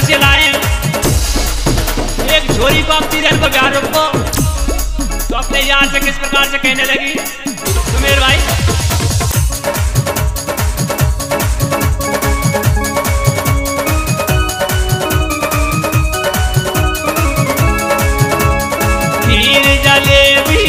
से लाए एक झोरी को अपनी को बिहार को तो अपने यार से किस प्रकार से कहने लगी? सुमेर भाई। जलेबी